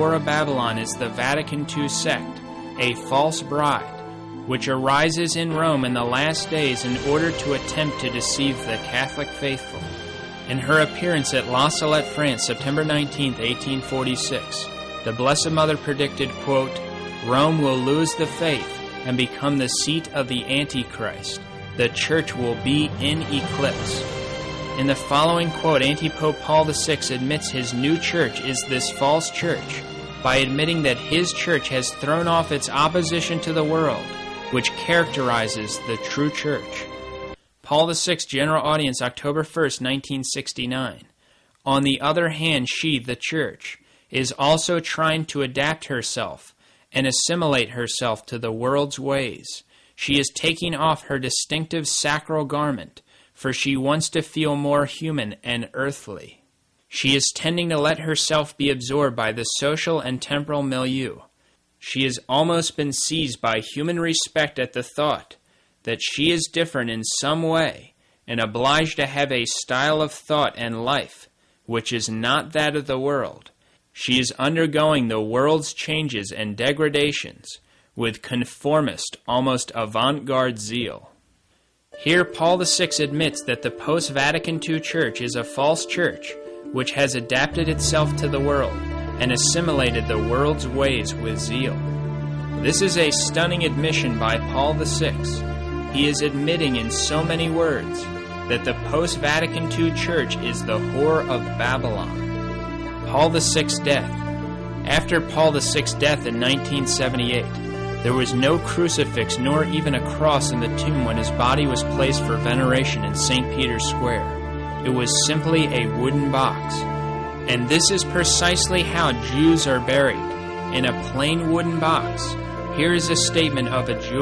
of Babylon is the Vatican II sect, a false bride, which arises in Rome in the last days in order to attempt to deceive the Catholic faithful. In her appearance at La Salette, France, September 19, 1846, the Blessed Mother predicted, quote, Rome will lose the faith and become the seat of the Antichrist. The church will be in eclipse. In the following quote, Anti Pope Paul VI admits his new church is this false church by admitting that his church has thrown off its opposition to the world, which characterizes the true church. Paul VI General Audience, October 1, 1969. On the other hand, she, the church, is also trying to adapt herself and assimilate herself to the world's ways. She is taking off her distinctive sacral garment, for she wants to feel more human and earthly. She is tending to let herself be absorbed by the social and temporal milieu. She has almost been seized by human respect at the thought that she is different in some way and obliged to have a style of thought and life which is not that of the world. She is undergoing the world's changes and degradations with conformist, almost avant garde zeal. Here, Paul VI admits that the post Vatican II church is a false church which has adapted itself to the world and assimilated the world's ways with zeal. This is a stunning admission by Paul VI. He is admitting in so many words that the post Vatican II church is the whore of Babylon. Paul VI's death. After Paul VI's death in 1978, there was no crucifix nor even a cross in the tomb when his body was placed for veneration in St. Peter's Square. It was simply a wooden box. And this is precisely how Jews are buried in a plain wooden box. Here is a statement of a Jewish